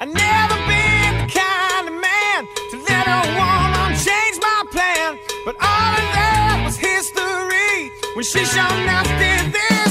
I never been the kind of man to let a woman change my plan. But all of that was history when she showed nothing there.